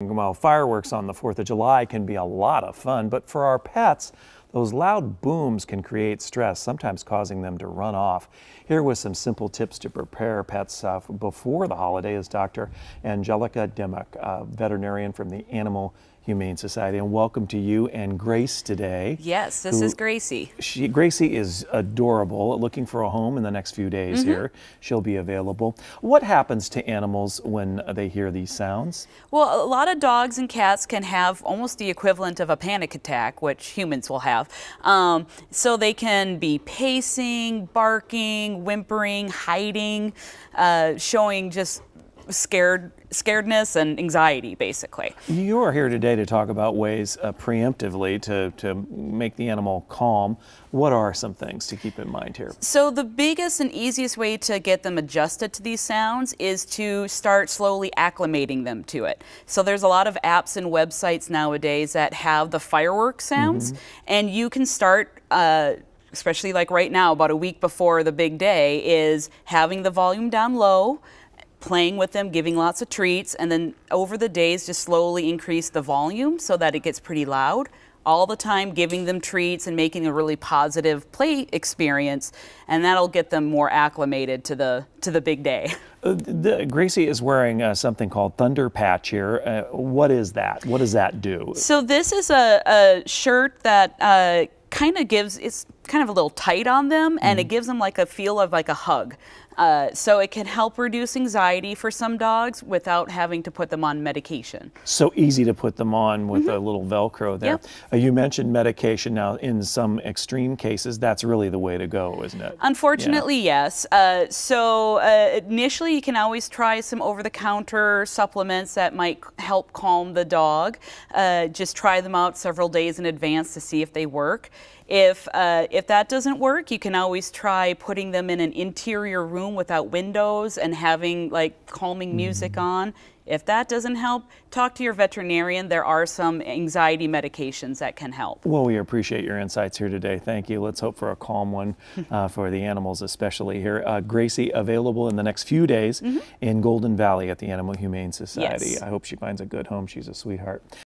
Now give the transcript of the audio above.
Well, fireworks on the 4th of July can be a lot of fun, but for our pets, those loud booms can create stress, sometimes causing them to run off. Here with some simple tips to prepare pets uh, before the holiday is Dr. Angelica Dimmock, a veterinarian from the Animal Humane Society. And welcome to you and Grace today. Yes, this is Gracie. She, Gracie is adorable, looking for a home in the next few days mm -hmm. here. She'll be available. What happens to animals when they hear these sounds? Well, a lot of dogs and cats can have almost the equivalent of a panic attack, which humans will have. Um, so they can be pacing, barking, whimpering, hiding, uh, showing just scared scaredness and anxiety basically. You are here today to talk about ways uh, preemptively to, to make the animal calm. What are some things to keep in mind here? So the biggest and easiest way to get them adjusted to these sounds is to start slowly acclimating them to it. So there's a lot of apps and websites nowadays that have the firework sounds mm -hmm. and you can start uh, especially like right now, about a week before the big day, is having the volume down low, playing with them, giving lots of treats, and then over the days just slowly increase the volume so that it gets pretty loud. All the time giving them treats and making a really positive play experience, and that'll get them more acclimated to the to the big day. Uh, the, Gracie is wearing uh, something called Thunder Patch here. Uh, what is that? What does that do? So this is a, a shirt that uh, kind of gives it's kind of a little tight on them and mm. it gives them like a feel of like a hug. Uh, so it can help reduce anxiety for some dogs without having to put them on medication. So easy to put them on with mm -hmm. a little Velcro there. Yep. Uh, you mentioned medication. Now, in some extreme cases, that's really the way to go, isn't it? Unfortunately, yeah. yes. Uh, so uh, initially, you can always try some over-the-counter supplements that might help calm the dog. Uh, just try them out several days in advance to see if they work. If, uh, if that doesn't work, you can always try putting them in an interior room without windows and having like calming music mm -hmm. on. If that doesn't help, talk to your veterinarian. There are some anxiety medications that can help. Well, we appreciate your insights here today. Thank you. Let's hope for a calm one uh, for the animals, especially here. Uh, Gracie, available in the next few days mm -hmm. in Golden Valley at the Animal Humane Society. Yes. I hope she finds a good home. She's a sweetheart.